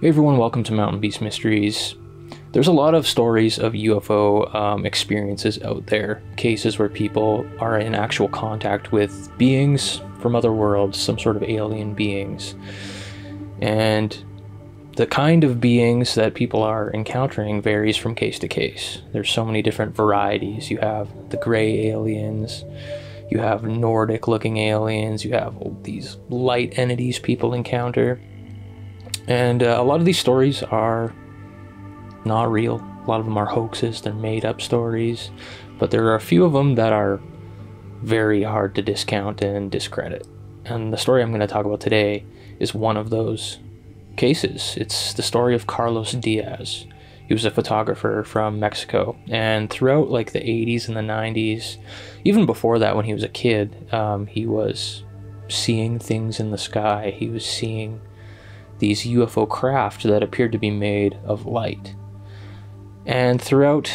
Hey everyone, welcome to Mountain Beast Mysteries. There's a lot of stories of UFO um, experiences out there, cases where people are in actual contact with beings from other worlds, some sort of alien beings. And the kind of beings that people are encountering varies from case to case. There's so many different varieties. You have the gray aliens, you have Nordic looking aliens, you have these light entities people encounter. And uh, a lot of these stories are not real. A lot of them are hoaxes, they're made up stories. But there are a few of them that are very hard to discount and discredit. And the story I'm going to talk about today is one of those cases. It's the story of Carlos Diaz. He was a photographer from Mexico, and throughout like the 80s and the 90s, even before that, when he was a kid, um, he was seeing things in the sky. He was seeing these UFO craft that appeared to be made of light. And throughout,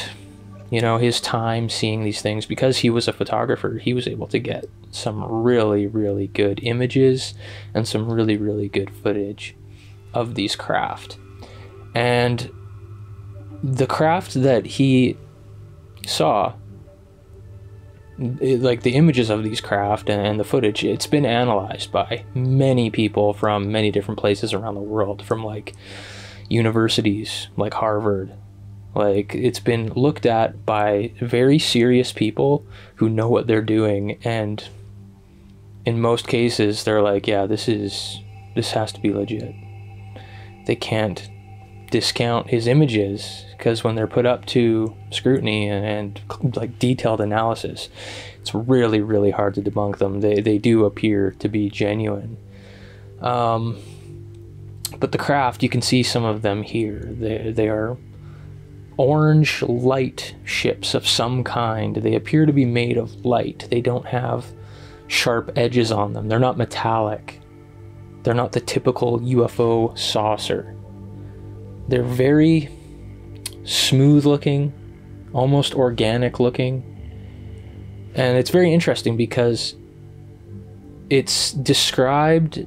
you know, his time seeing these things, because he was a photographer, he was able to get some really, really good images and some really, really good footage of these craft. And the craft that he saw like the images of these craft and the footage it's been analyzed by many people from many different places around the world from like universities like harvard. Like it's been looked at by very serious people who know what they're doing and in most cases they're like yeah this is this has to be legit. They can't discount his images because when they're put up to scrutiny and, and, like detailed analysis, it's really really hard to debunk them. They they do appear to be genuine. Um, but the craft, you can see some of them here. They they are orange light ships of some kind. They appear to be made of light. They don't have sharp edges on them. They're not metallic. They're not the typical UFO saucer. They're very smooth looking, almost organic looking. And it's very interesting because it's described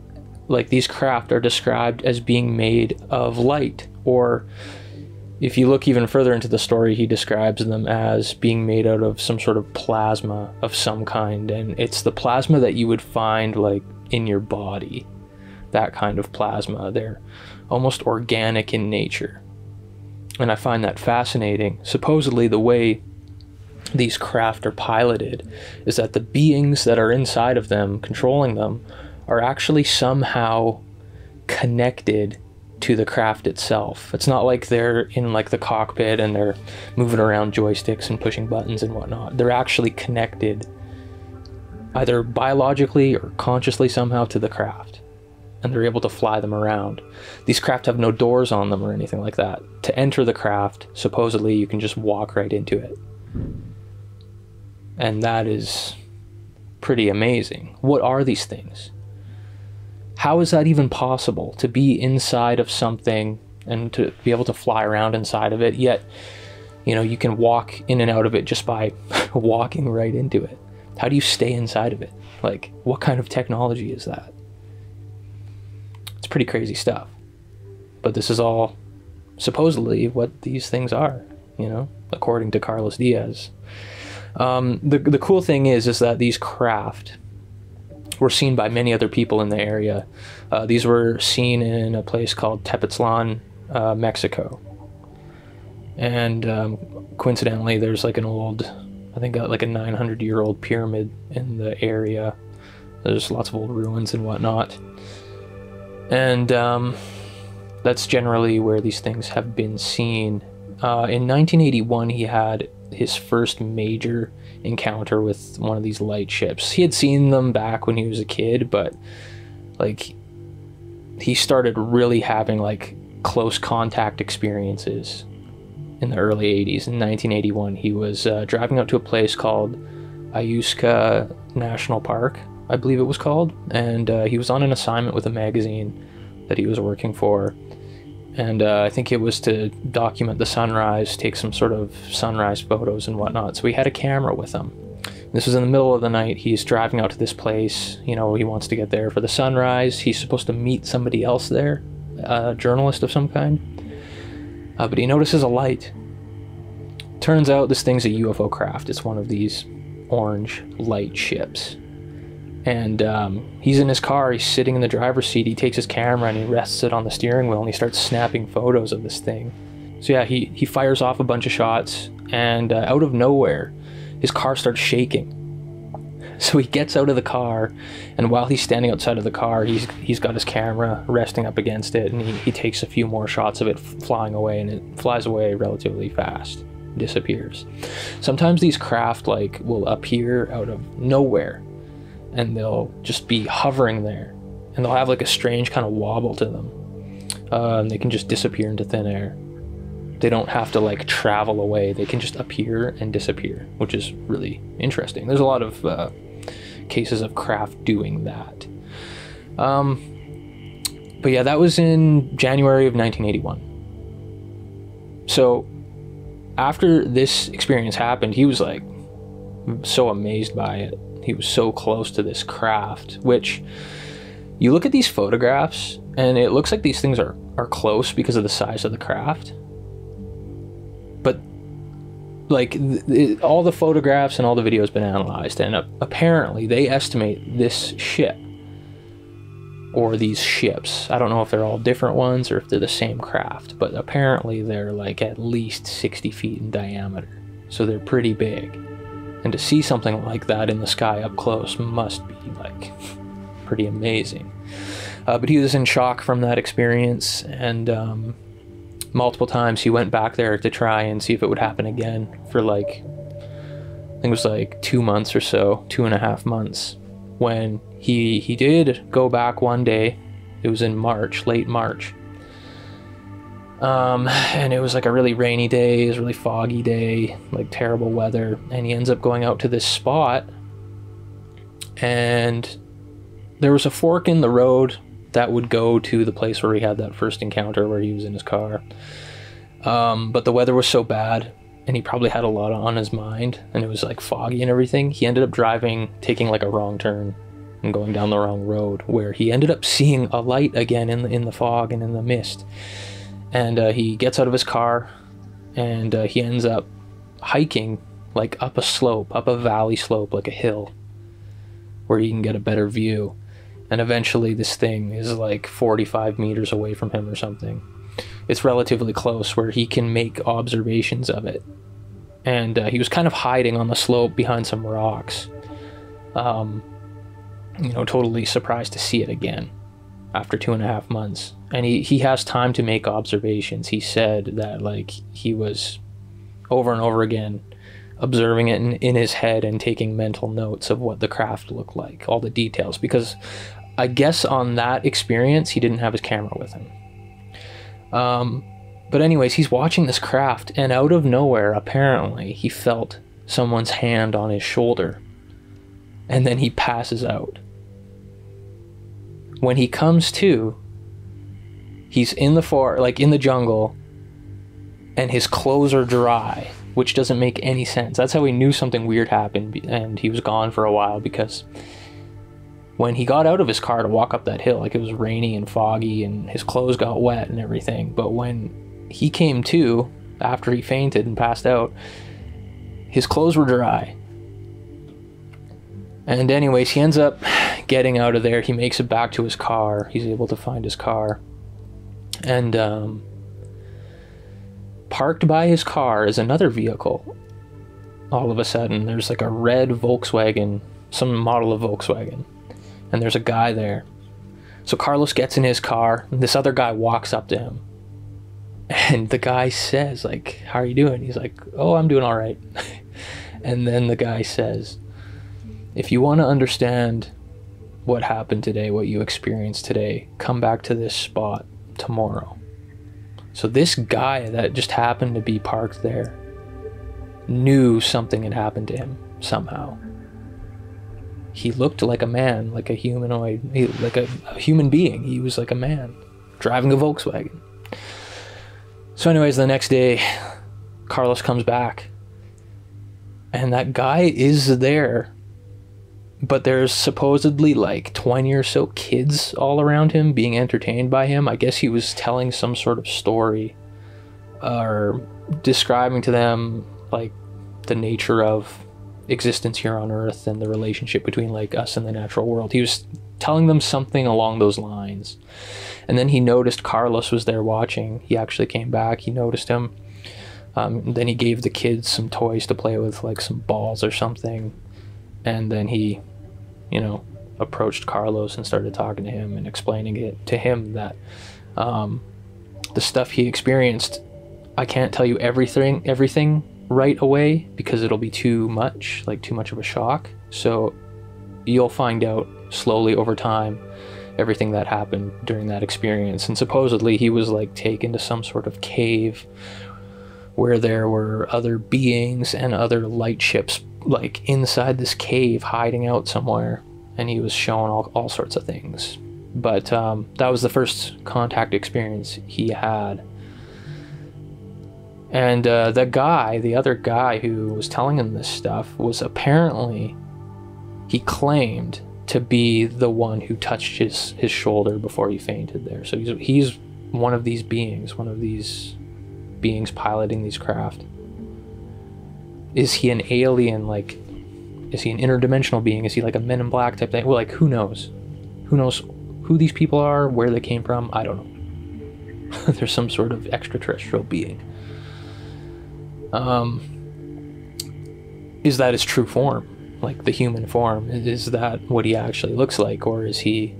like these craft are described as being made of light. Or if you look even further into the story he describes them as being made out of some sort of plasma of some kind. And it's the plasma that you would find like in your body. That kind of plasma. They're almost organic in nature. And I find that fascinating. Supposedly, the way these craft are piloted is that the beings that are inside of them, controlling them, are actually somehow connected to the craft itself. It's not like they're in like the cockpit and they're moving around joysticks and pushing buttons and whatnot. They're actually connected either biologically or consciously somehow to the craft and they're able to fly them around. These craft have no doors on them or anything like that. To enter the craft, supposedly you can just walk right into it. And that is pretty amazing. What are these things? How is that even possible to be inside of something and to be able to fly around inside of it, yet, you know, you can walk in and out of it just by walking right into it? How do you stay inside of it? Like, what kind of technology is that? It's pretty crazy stuff. But this is all supposedly what these things are, you know, according to Carlos Diaz. Um, the, the cool thing is, is that these craft were seen by many other people in the area. Uh, these were seen in a place called Tepoztlan, uh, Mexico. And um, coincidentally, there's like an old, I think uh, like a 900 year old pyramid in the area. There's lots of old ruins and whatnot. And um, that's generally where these things have been seen. Uh, in 1981, he had his first major encounter with one of these light ships. He had seen them back when he was a kid, but like he started really having like close contact experiences in the early 80s. In 1981, he was uh, driving out to a place called Ajusco National Park, I believe it was called, and uh, he was on an assignment with a magazine that he was working for. And uh, I think it was to document the sunrise, take some sort of sunrise photos and whatnot. So he had a camera with him. This was in the middle of the night. He's driving out to this place. You know, he wants to get there for the sunrise. He's supposed to meet somebody else there. a journalist of some kind. Uh, but he notices a light. Turns out this thing's a UFO craft. It's one of these orange light ships. And um, he's in his car, he's sitting in the driver's seat, he takes his camera and he rests it on the steering wheel and he starts snapping photos of this thing. So yeah, he, he fires off a bunch of shots and uh, out of nowhere, his car starts shaking. So he gets out of the car, and while he's standing outside of the car, he's he's got his camera resting up against it, and he, he takes a few more shots of it flying away, and it flies away relatively fast, disappears. Sometimes these craft like will appear out of nowhere, and they'll just be hovering there, and they'll have like a strange kind of wobble to them. Uh, and they can just disappear into thin air. They don't have to like travel away. They can just appear and disappear which is really interesting. There's a lot of uh, cases of craft doing that. Um, but yeah that was in january of 1981 so after this experience happened he was like so amazed by it he was so close to this craft which you look at these photographs and it looks like these things are, are close because of the size of the craft. But like th- all the photographs and all the videos been analyzed and uh, apparently they estimate this ship or these ships. I don't know if they're all different ones or if they're the same craft but apparently they're like at least 60 feet in diameter. So they're pretty big and to see something like that in the sky up close must be like pretty amazing uh, but he was in shock from that experience and um, multiple times he went back there to try and see if it would happen again for like I think it was like two months or so, two and a half months. When he he did go back one day, it was in March, late March. Um, and it was like a really rainy day, it was a really foggy day, like terrible weather, and he ends up going out to this spot and there was a fork in the road that would go to the place where he had that first encounter where he was in his car. Um, but the weather was so bad, and he probably had a lot on his mind, and it was like foggy and everything. He ended up driving, taking like a wrong turn, and going down the wrong road, where he ended up seeing a light again in the in the fog and in the mist. And uh, he gets out of his car, and uh, he ends up hiking like up a slope, up a valley slope, like a hill, where he can get a better view and eventually this thing is like 45 meters away from him or something. It's relatively close where he can make observations of it. And uh, he was kind of hiding on the slope behind some rocks. Um, you know, totally surprised to see it again after two and a half months. And he, he has time to make observations. He said that, like, he was over and over again observing it in, in his head and taking mental notes of what the craft looked like, all the details, because I guess on that experience, he didn't have his camera with him. Um, but, anyways, he's watching this craft, and out of nowhere, apparently, he felt someone's hand on his shoulder. And then he passes out. When he comes to, he's in the far, like in the jungle, and his clothes are dry, which doesn't make any sense. That's how he knew something weird happened, and he was gone for a while because when he got out of his car to walk up that hill, like it was rainy and foggy and his clothes got wet and everything. But when he came to, after he fainted and passed out, his clothes were dry. And, anyways, he ends up getting out of there. He makes it back to his car. He's able to find his car. And, um, parked by his car is another vehicle. All of a sudden, there's like a red Volkswagen, some model of Volkswagen and there's a guy there. So Carlos gets in his car, and this other guy walks up to him. And the guy says, like, how are you doing? He's like, oh, I'm doing all right. and then the guy says, if you want to understand what happened today, what you experienced today, come back to this spot tomorrow. So this guy that just happened to be parked there knew something had happened to him somehow he looked like a man, like a humanoid, like a, a human being. He was like a man driving a Volkswagen. So, anyways, the next day, Carlos comes back, and that guy is there but there's supposedly like 20 or so kids all around him being entertained by him. I guess he was telling some sort of story or describing to them like the nature of existence here on earth and the relationship between like us and the natural world. He was telling them something along those lines. And then he noticed Carlos was there watching. He actually came back. He noticed him. Um, then he gave the kids some toys to play with, like some balls or something. And then he, you know, approached Carlos and started talking to him and explaining it to him that um, the stuff he experienced, I can't tell you everything, everything right away because it'll be too much, like too much of a shock. So you'll find out slowly over time everything that happened during that experience. And supposedly he was like taken to some sort of cave where there were other beings and other light ships like inside this cave hiding out somewhere. And he was shown all, all sorts of things. But um, that was the first contact experience he had. And uh, the guy, the other guy who was telling him this stuff, was apparently, he claimed to be the one who touched his, his shoulder before he fainted there. So he's, he's one of these beings, one of these beings piloting these craft. Is he an alien? Like, is he an interdimensional being? Is he like a Men in Black type thing? Well, like, who knows? Who knows who these people are, where they came from? I don't know. There's some sort of extraterrestrial being. Um, is that his true form? like the human form? Is that what he actually looks like, or is he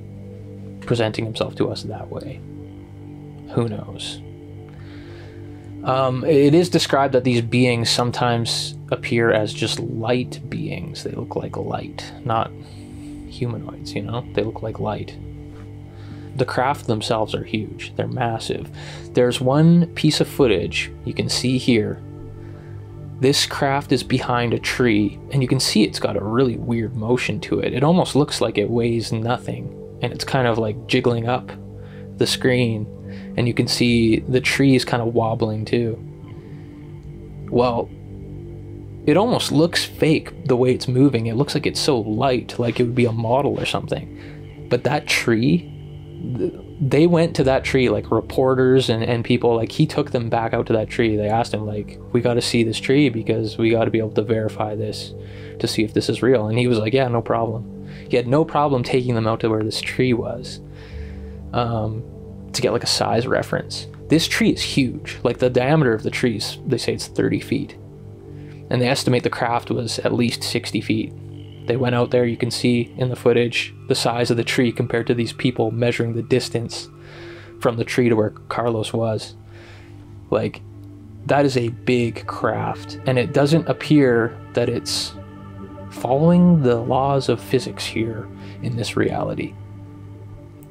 presenting himself to us that way? Who knows? Um, it is described that these beings sometimes appear as just light beings. They look like light, not humanoids, you know? They look like light. The craft themselves are huge, they're massive. There's one piece of footage you can see here this craft is behind a tree, and you can see it's got a really weird motion to it. It almost looks like it weighs nothing, and it's kind of like jiggling up the screen, and you can see the tree is kind of wobbling too. Well, it almost looks fake the way it's moving. It looks like it's so light, like it would be a model or something. But that tree, they went to that tree like reporters and, and people like he took them back out to that tree. They asked him like we got to see this tree because we got to be able to verify this to see if this is real. And he was like yeah no problem. He had no problem taking them out to where this tree was um, to get like a size reference. This tree is huge. Like the diameter of the trees they say it's 30 feet and they estimate the craft was at least 60 feet they went out there, you can see in the footage the size of the tree compared to these people measuring the distance from the tree to where Carlos was. Like, that is a big craft, and it doesn't appear that it's following the laws of physics here in this reality.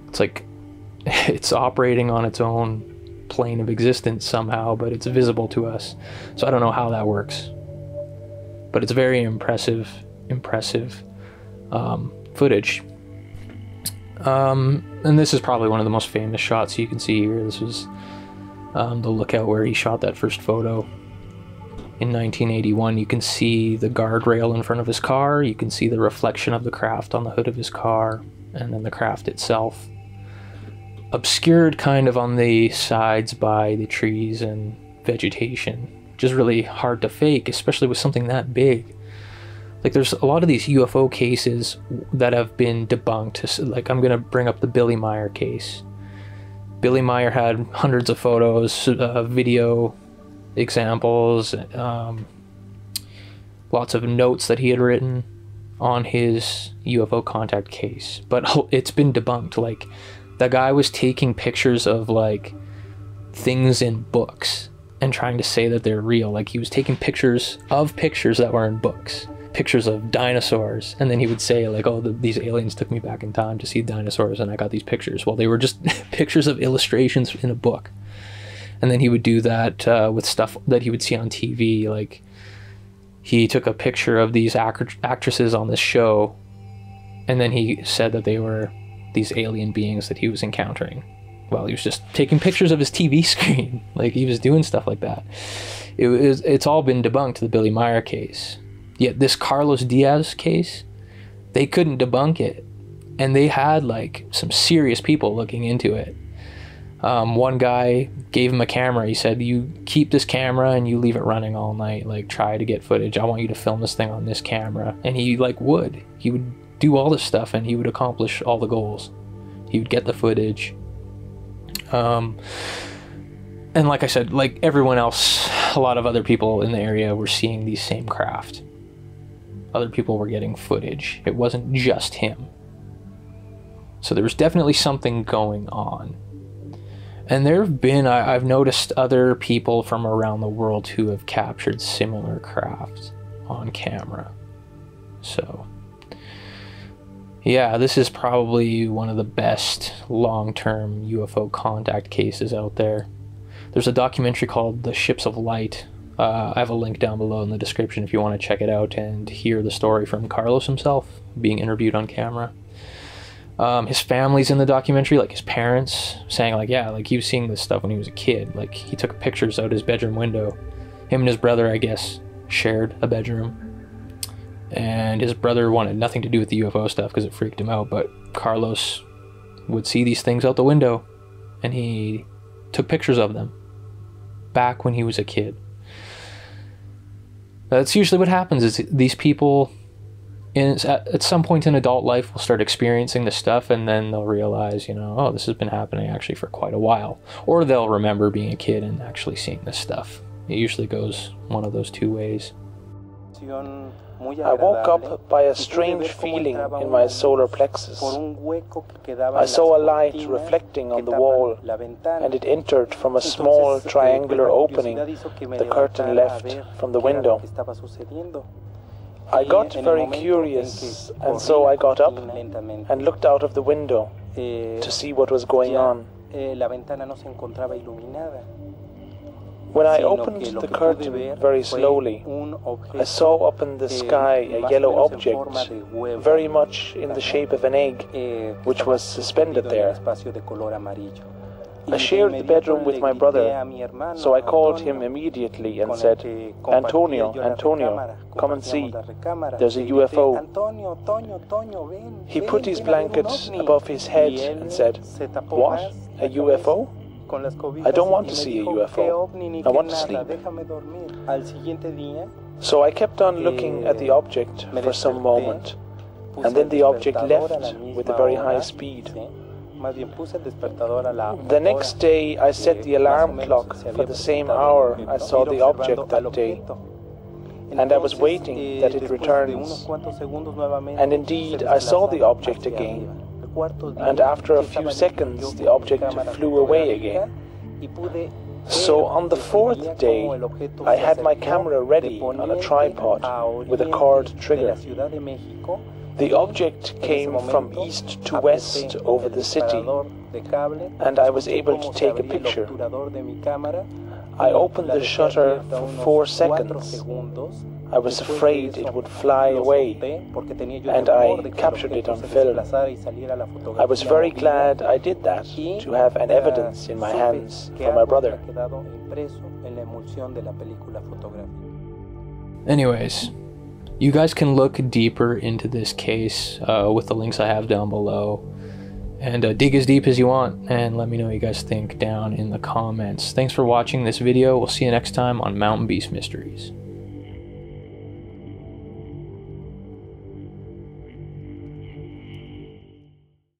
It's like it's operating on its own plane of existence somehow, but it's visible to us. So I don't know how that works. But it's very impressive impressive um, footage. Um, and this is probably one of the most famous shots you can see here. This was um, the lookout where he shot that first photo in 1981. You can see the guardrail in front of his car, you can see the reflection of the craft on the hood of his car, and then the craft itself. Obscured kind of on the sides by the trees and vegetation, is really hard to fake, especially with something that big like there's a lot of these UFO cases that have been debunked. Like I'm gonna bring up the Billy Meier case. Billy Meier had hundreds of photos, uh, video examples, um, lots of notes that he had written on his UFO contact case. But it's been debunked. Like the guy was taking pictures of like things in books and trying to say that they're real. Like he was taking pictures of pictures that were in books pictures of dinosaurs and then he would say like oh the, these aliens took me back in time to see dinosaurs and i got these pictures. Well they were just pictures of illustrations in a book. And then he would do that uh, with stuff that he would see on tv like he took a picture of these act- actresses on this show and then he said that they were these alien beings that he was encountering well he was just taking pictures of his tv screen like he was doing stuff like that it was, it's all been debunked the billy Meier case Yet this Carlos Diaz case, they couldn't debunk it. And they had like some serious people looking into it. Um, one guy gave him a camera. He said, "You keep this camera and you leave it running all night. Like, try to get footage. I want you to film this thing on this camera." And he like would. He would do all this stuff, and he would accomplish all the goals. He would get the footage. Um, and like I said, like everyone else, a lot of other people in the area were seeing these same craft. Other people were getting footage. It wasn't just him. So there was definitely something going on. And there have been, I, have noticed other people from around the world who have captured similar craft on camera. So, yeah, this is probably one of the best long term UFO contact cases out there. There's a documentary called The Ships of Light. Uh, I have a link down below in the description if you want to check it out and hear the story from Carlos himself being interviewed on camera. Um, his family's in the documentary, like his parents, saying like, yeah, like he was seeing this stuff when he was a kid. Like he took pictures out his bedroom window. Him and his brother, I guess, shared a bedroom. And his brother wanted nothing to do with the UFO stuff because it freaked him out. But Carlos would see these things out the window, and he took pictures of them back when he was a kid. That's usually what happens. Is these people in, at, some point in adult life will start experiencing this stuff and then they'll realize, you know, oh, this has been happening actually for quite a while. Or they'll remember being a kid and actually seeing this stuff. It usually goes one of those two ways. I woke up by a strange feeling in my solar plexus. I saw a light reflecting on the wall, and it entered from a small triangular opening the curtain left from the window. I got very curious, and so I got up and looked out of the window to see what was going on. When I opened the curtain very slowly, I saw up in the sky a yellow object, very much in the shape of an egg, which was suspended there. I shared the bedroom with my brother, so I called him immediately and said, Antonio, Antonio, come and see. There's a UFO. He put his blanket above his head and said, What? A UFO? I don't want to see a UFO. I want to sleep. So I kept on looking at the object for some moment, and then the object left with a very high speed. The next day I set the alarm clock for the same hour I saw the object that day. And I was waiting that it returns. And indeed, I saw the object again. And after a few seconds, the object flew away again. So on the fourth day, I had my camera ready on a tripod with a cord trigger. The object came from east to west over the city, and I was able to take a picture. I opened the shutter for four seconds. I was afraid it would fly away, and I captured it on film. I was very glad I did that to have an evidence in my hands for my brother. Anyways, you guys can look deeper into this case uh, with the links I have down below. And uh, dig as deep as you want and let me know what you guys think down in the comments. Thanks for watching this video. We'll see you next time on Mountain Beast Mysteries.